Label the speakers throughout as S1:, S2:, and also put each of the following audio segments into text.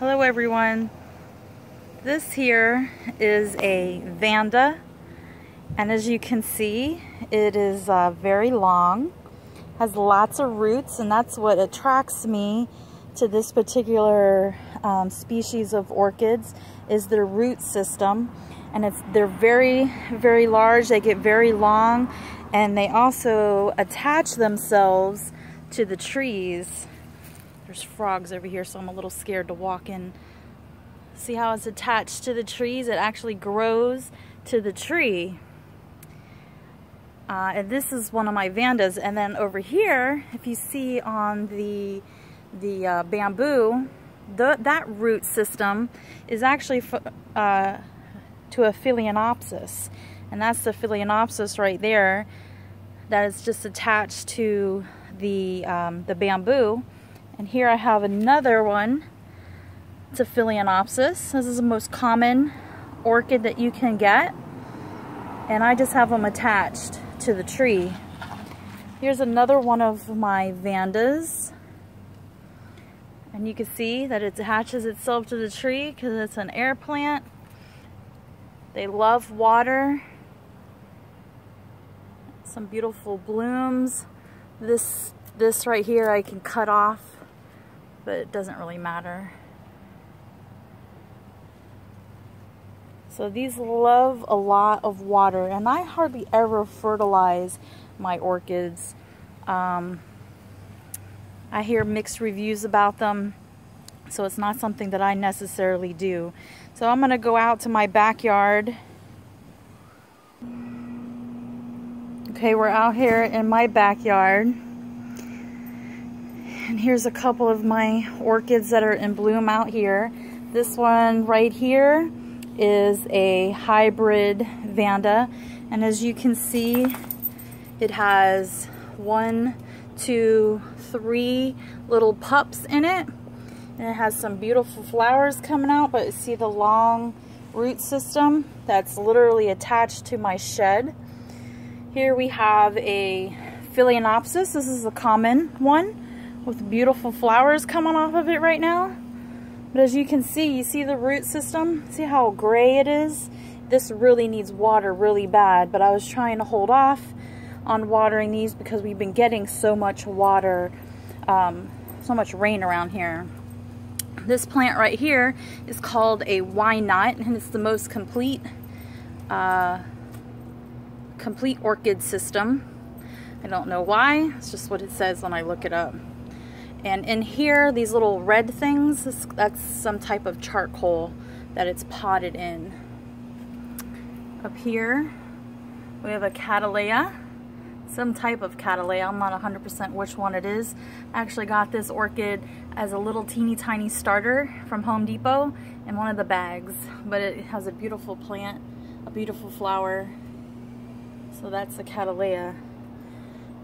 S1: Hello everyone. This here is a Vanda and as you can see it is uh, very long has lots of roots and that's what attracts me to this particular um, species of orchids is their root system and it's they're very very large they get very long and they also attach themselves to the trees there's frogs over here, so I'm a little scared to walk in. See how it's attached to the trees? It actually grows to the tree. Uh, and this is one of my vandas. And then over here, if you see on the, the uh, bamboo, the, that root system is actually uh, to a phalaenopsis. And that's the phalaenopsis right there that is just attached to the, um, the bamboo. And here I have another one. It's a Phalaenopsis. This is the most common orchid that you can get. And I just have them attached to the tree. Here's another one of my Vandas. And you can see that it attaches itself to the tree because it's an air plant. They love water. Some beautiful blooms. This, this right here I can cut off but it doesn't really matter. So these love a lot of water and I hardly ever fertilize my orchids. Um, I hear mixed reviews about them so it's not something that I necessarily do. So I'm going to go out to my backyard. Okay, we're out here in my backyard. And here's a couple of my orchids that are in bloom out here. This one right here is a hybrid Vanda. And as you can see, it has one, two, three little pups in it. And it has some beautiful flowers coming out, but see the long root system that's literally attached to my shed. Here we have a Phalaenopsis. This is a common one with beautiful flowers coming off of it right now. But as you can see, you see the root system? See how gray it is? This really needs water really bad, but I was trying to hold off on watering these because we've been getting so much water, um, so much rain around here. This plant right here is called a why not, and it's the most complete, uh, complete orchid system. I don't know why, it's just what it says when I look it up. And in here, these little red things, that's some type of charcoal that it's potted in. Up here, we have a Cattleya, some type of Cattleya. I'm not 100% which one it is. I actually got this orchid as a little teeny tiny starter from Home Depot in one of the bags. But it has a beautiful plant, a beautiful flower. So that's the Cattleya.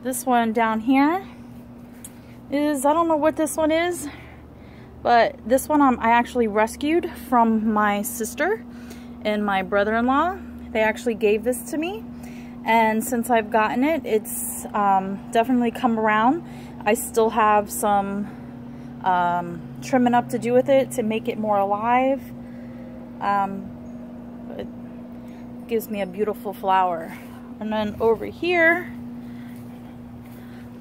S1: This one down here is, I don't know what this one is, but this one um, I actually rescued from my sister and my brother-in-law. They actually gave this to me. And since I've gotten it, it's um, definitely come around. I still have some um, trimming up to do with it to make it more alive. Um, it gives me a beautiful flower. And then over here,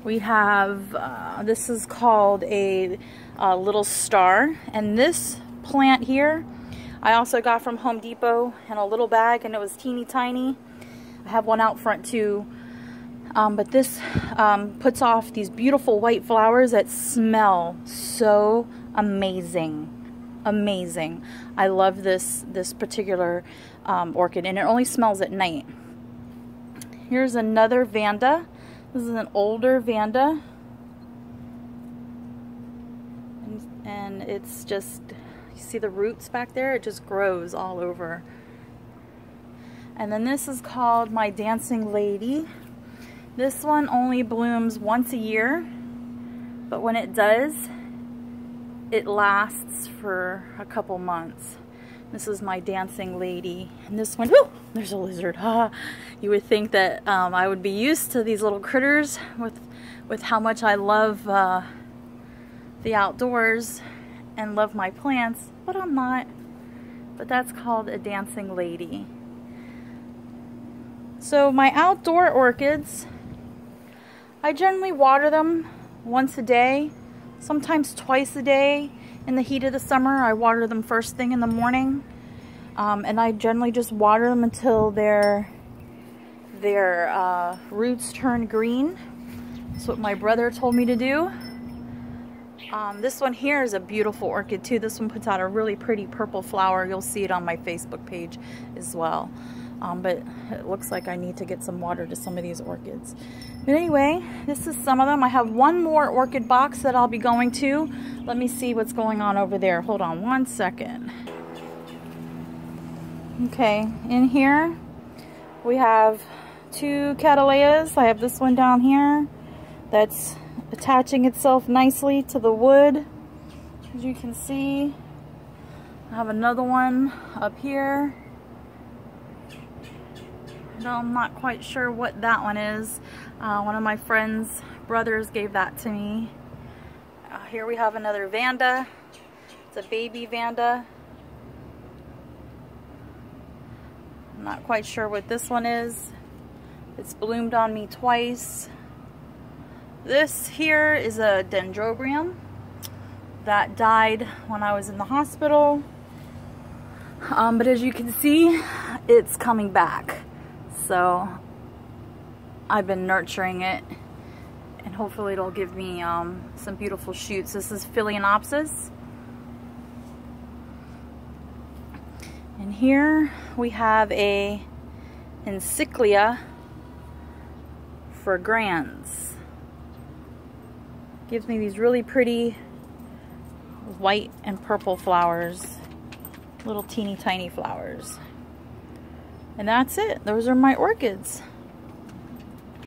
S1: we have, uh, this is called a, a little star. And this plant here, I also got from Home Depot in a little bag and it was teeny tiny. I have one out front too. Um, but this um, puts off these beautiful white flowers that smell so amazing. Amazing. I love this, this particular um, orchid and it only smells at night. Here's another Vanda. This is an older Vanda. And, and it's just, you see the roots back there? It just grows all over. And then this is called My Dancing Lady. This one only blooms once a year, but when it does, it lasts for a couple months. This is my dancing lady. And this one, whoo, there's a lizard. Ah, you would think that um, I would be used to these little critters with, with how much I love uh, the outdoors. and love my plants, but I'm not. But that's called a dancing lady. So my outdoor orchids, I generally water them once a day, sometimes twice a day. In the heat of the summer, I water them first thing in the morning. Um, and I generally just water them until their, their uh, roots turn green. That's what my brother told me to do. Um, this one here is a beautiful orchid too. This one puts out a really pretty purple flower. You'll see it on my Facebook page as well. Um, but it looks like I need to get some water to some of these orchids. But anyway, this is some of them. I have one more orchid box that I'll be going to. Let me see what's going on over there. Hold on one second. Okay, in here we have two cattleyas. I have this one down here that's attaching itself nicely to the wood. As you can see, I have another one up here. I'm not quite sure what that one is. Uh, one of my friend's brothers gave that to me. Uh, here we have another Vanda. It's a baby Vanda. I'm not quite sure what this one is. It's bloomed on me twice. This here is a dendrobium that died when I was in the hospital. Um, but as you can see, it's coming back. So I've been nurturing it and hopefully it'll give me um, some beautiful shoots. This is Phalaenopsis. And here we have a Encyclia fragrans. Gives me these really pretty white and purple flowers. Little teeny tiny flowers. And that's it. Those are my orchids.